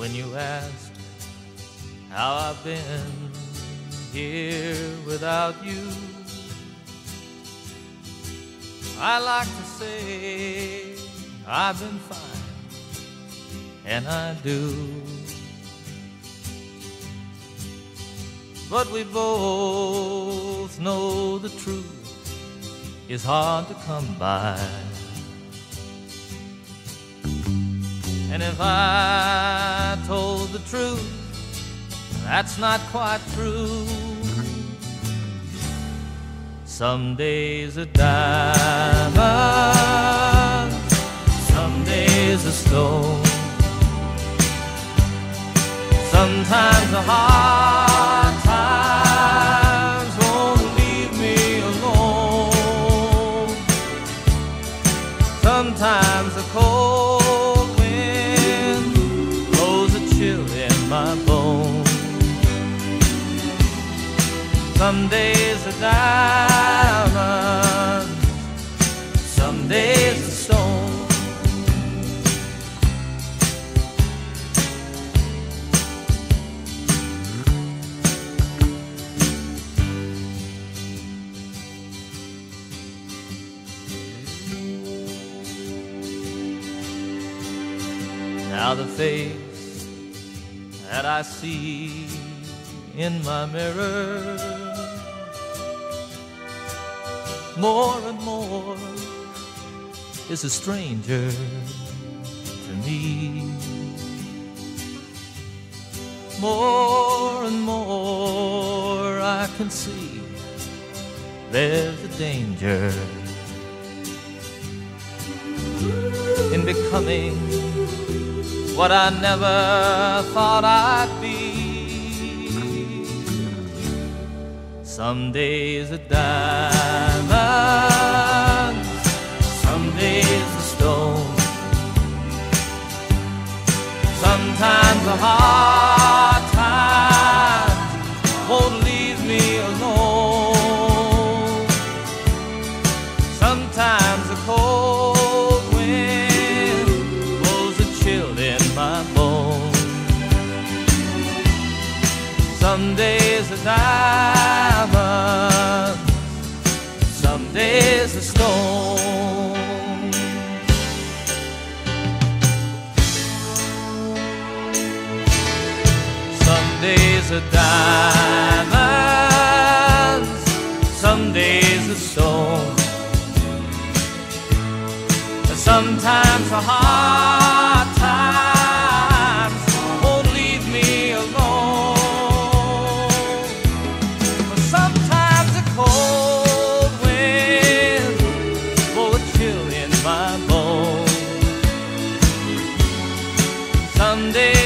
when you asked how I've been here without you. I like to say I've been fine, and I do. But we both know the truth is hard to come by. And if I told the truth, that's not quite true. Some days a diamond, some days a stone. Sometimes a hard Some days a diamond, some days a stone. Now the face that I see in my mirror more and more is a stranger to me. More and more I can see there's a danger in becoming what I never thought I'd be. Some days a diamond, some days a stone. Sometimes a hard time won't leave me alone. Sometimes a cold wind blows a chill in my bones. Some a stone. Some days a diamond, some days a stone. Sometimes a heart. grande.